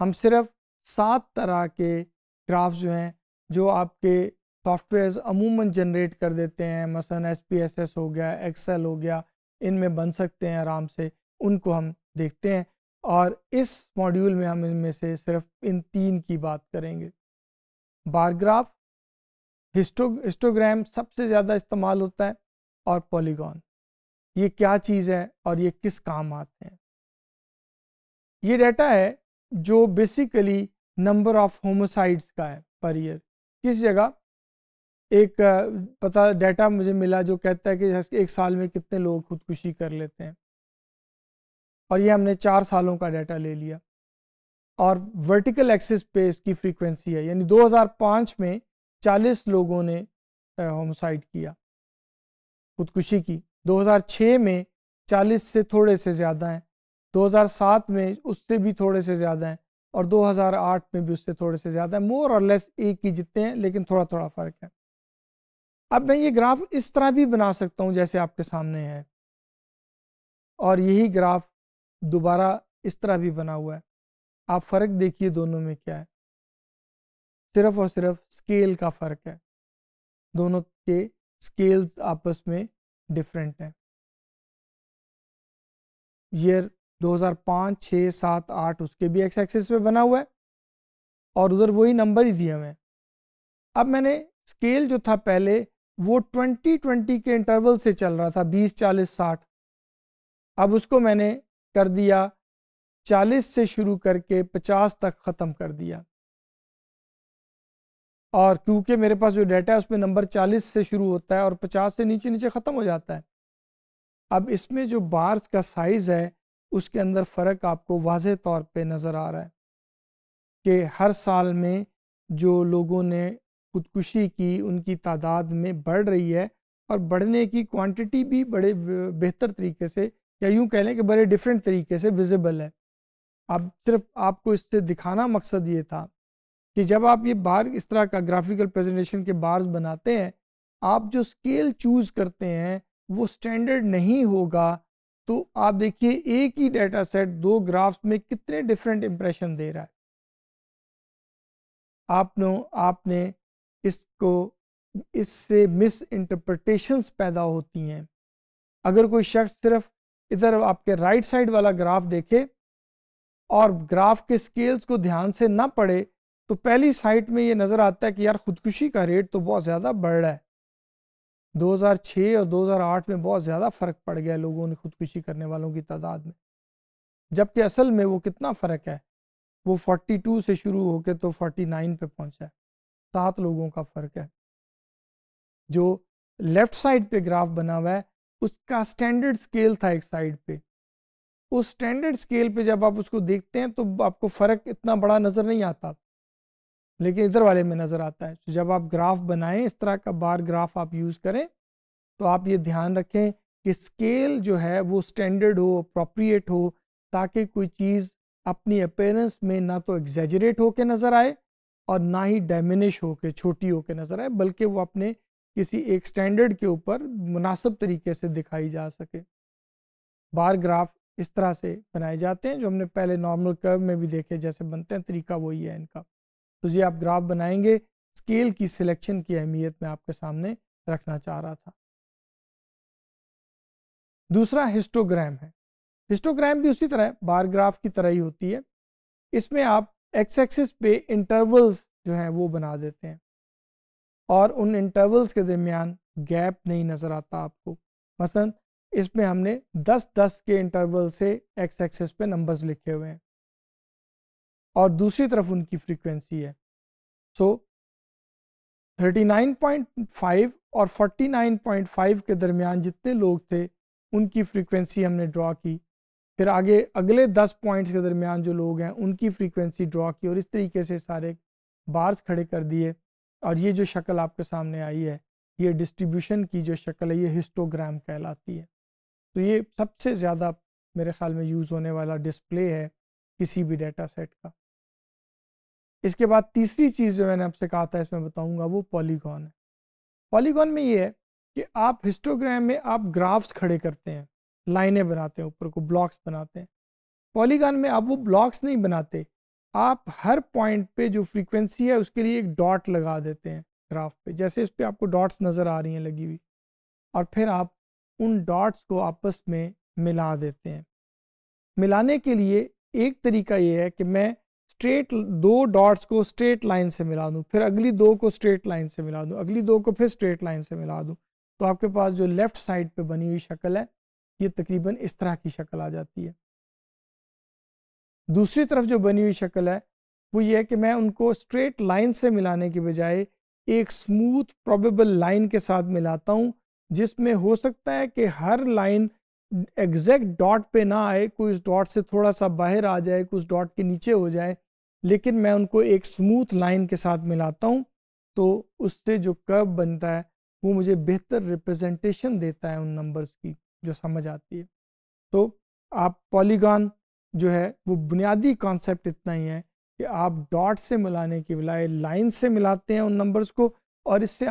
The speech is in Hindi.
हम सिर्फ़ सात तरह के ग्राफ्स जो हैं, जो आपके सॉफ्टवेयर अमूमन जनरेट कर देते हैं। मसलन एस पी एस एस हो गया एक्सेल हो गया, इनमें बन सकते हैं आराम से, उनको हम देखते हैं और इस मॉड्यूल में हम इनमें से सिर्फ़ इन तीन की बात करेंगे। बारग्राफ हिस्टो हिस्टोग्राम सबसे ज़्यादा इस्तेमाल होता है और पॉलीगॉन ये क्या चीज़ है और ये किस काम आते हैं? ये डाटा है जो बेसिकली नंबर ऑफ़ होमोसाइड्स का है पर ईयर किस जगह? एक पता डाटा मुझे मिला जो कहता है कि एक साल में कितने लोग खुदकुशी कर लेते हैं। और ये हमने चार सालों का डाटा ले लिया। और वर्टिकल एक्सिस पे इसकी फ्रीक्वेंसी है। यानी 2005 में 40 लोगों ने होमसाइड किया। खुदकुशी की। 2006 में 40 से थोड़े से ज़्यादा हैं। 2007 में उससे भी थोड़े से ज़्यादा हैं और 2008 में भी उससे थोड़े से ज़्यादा है। मोर और लेस एक ही जितने हैं, लेकिन थोड़ा थोड़ा फ़र्क है। अब मैं ये ग्राफ इस तरह भी बना सकता हूँ जैसे आपके सामने है। और यही ग्राफ दोबारा इस तरह भी बना हुआ है। आप फ़र्क देखिए दोनों में क्या है। सिर्फ़ और सिर्फ़ स्केल का फ़र्क है। दोनों के स्केल्स आपस में डिफरेंट हैं। ईयर 2005, 6, 7, 8 उसके भी एक्स एक्सिस पे बना हुआ है और उधर वही नंबर ही दिए हमें अब मैंने स्केल जो था पहले वो 2020 के इंटरवल से चल रहा था 20, 40, 60 अब उसको मैंने कर दिया 40 से शुरू करके 50 तक ख़त्म कर दिया। और क्योंकि मेरे पास जो डाटा है उसमें नंबर 40 से शुरू होता है और 50 से नीचे नीचे ख़त्म हो जाता है। अब इसमें जो बार्स का साइज़ है उसके अंदर फ़र्क आपको वाज तौर पे नज़र आ रहा है कि हर साल में जो लोगों ने खुदकुशी की, उनकी तादाद में बढ़ रही है और बढ़ने की क्वांटिटी भी बड़े बेहतर तरीके से या यूँ कह लें कि बड़े डिफरेंट तरीके से विजिबल है। अब सिर्फ़ आपको इससे दिखाना मकसद ये था कि जब आप ये बार, इस तरह का ग्राफिकल प्रेजेंटेशन के बार्स बनाते हैं, आप जो स्केल चूज़ करते हैं, वो स्टैंडर्ड नहीं होगा तो आप देखिए, एक ही डेटा सेट दो ग्राफ्स में कितने डिफरेंट इंप्रेशन दे रहा है। आपने आपने इसको, इससे मिस इंटरप्रटेशंस पैदा होती हैं। अगर कोई शख्स सिर्फ़ इधर आपके राइट साइड वाला ग्राफ देखे और ग्राफ के स्केल्स को ध्यान से ना पढ़े तो पहली साइट में ये नज़र आता है कि यार, खुदकुशी का रेट तो बहुत ज़्यादा बढ़ रहा है। 2006 और 2008 में बहुत ज़्यादा फ़र्क पड़ गया लोगों ने खुदकुशी करने वालों की तादाद में। जबकि असल में वो कितना फ़र्क है? वो 42 से शुरू होकर तो 49 पे पहुँचा है। सात लोगों का फ़र्क है। जो लेफ़्ट साइड पे ग्राफ बना हुआ है, उसका स्टैंडर्ड स्केल था एक साइड पे। उस स्टैंडर्ड स्केल पे जब आप उसको देखते हैं तो आपको फ़र्क इतना बड़ा नज़र नहीं आता। लेकिन इधर वाले में नज़र आता है। तो जब आप ग्राफ बनाएँ, इस तरह का बार ग्राफ आप यूज़ करें तो आप ये ध्यान रखें कि स्केल जो है, वो स्टैंडर्ड हो अप्रोप्रिएट हो, ताकि कोई चीज़ अपनी अपेयरेंस में ना तो एग्जेजरेट होकर नज़र आए और ना ही डायमिनिश होकर छोटी होकर नज़र आए, बल्कि वो अपने किसी एक स्टैंडर्ड के ऊपर मुनासिब तरीके से दिखाई जा सके। बार ग्राफ इस तरह से बनाए जाते हैं, जो हमने पहले नॉर्मल कर्व में भी देखे, जैसे बनते हैं, तरीका वही है इनका। तो ये आप ग्राफ बनाएँगे स्केल की सिलेक्शन की अहमियत में आपके सामने रखना चाह रहा था। दूसरा हिस्टोग्राम है। हिस्टोग्राम भी उसी तरह बार ग्राफ की तरह ही होती है। इसमें आप एक्स एक्सिस पे इंटरवल्स जो हैं वो बना देते हैं और उन इंटरवल्स के दरमियान गैप नहीं नज़र आता आपको। मसलन, इसमें हमने 10-10 के इंटरवल से एक्स एक्सिस पे नंबर्स लिखे हुए हैं। और दूसरी तरफ़ उनकी फ्रीक्वेंसी है। सो so, 39.5 और 49.5 के दरमियान जितने लोग थे उनकी फ्रीक्वेंसी हमने ड्रॉ की। फिर आगे अगले 10 पॉइंट्स के दरमियान जो लोग हैं उनकी फ्रीक्वेंसी ड्रॉ की और इस तरीके से सारे बार्स खड़े कर दिए। और ये जो शक्ल आपके सामने आई है ये डिस्ट्रीब्यूशन की जो शक्ल है ये हिस्टोग्राम कहलाती है। तो ये सबसे ज़्यादा मेरे ख्याल में यूज़ होने वाला डिस्प्ले है किसी भी डेटा सेट का। इसके बाद तीसरी चीज़ जो मैंने आपसे कहा था, इसमें बताऊँगा वो पॉलीगॉन है। पॉलीगॉन में ये है कि आप हिस्टोग्राम में आप ग्राफ्स खड़े करते हैं, लाइनें बनाते हैं, ऊपर को ब्लॉक्स बनाते हैं। पॉलीगॉन में आप वो ब्लॉक्स नहीं बनाते, आप हर पॉइंट पे जो फ्रीक्वेंसी है उसके लिए एक डॉट लगा देते हैं ग्राफ पे, जैसे इस पर आपको डॉट्स नज़र आ रही हैं लगी हुई, और फिर आप उन डॉट्स को आपस में मिला देते हैं। मिलाने के लिए एक तरीका ये है कि मैं स्ट्रेट दो डॉट्स को स्ट्रेट लाइन से मिला दूँ, फिर अगली दो को स्ट्रेट लाइन से मिला दूँ, अगली दो को फिर स्ट्रेट लाइन से मिला दूँ तो आपके पास जो लेफ़्ट साइड पे बनी हुई शक्ल है, ये तकरीबन इस तरह की शक्ल आ जाती है। दूसरी तरफ़ जो बनी हुई शक्ल है, वो ये है कि मैं उनको स्ट्रेट लाइन से मिलाने के बजाय एक स्मूथ प्रोबेबल लाइन के साथ मिलाता हूँ, जिसमें हो सकता है कि हर लाइन एग्जैक्ट डॉट पे ना आए, कोई उस डॉट से थोड़ा सा बाहर आ जाए कुछ डॉट के नीचे हो जाए लेकिन मैं उनको एक स्मूथ लाइन के साथ मिलाता हूँ तो उससे जो कर्व बनता है, वो मुझे बेहतर रिप्रेजेंटेशन देता है उन नंबर्स की, जो समझ आती है। तो आप पॉलीगॉन जो है, वो बुनियादी कॉन्सेप्ट इतना ही है कि आप डॉट से मिलाने के बजाय लाइन से मिलाते हैं उन नंबर्स को और इससे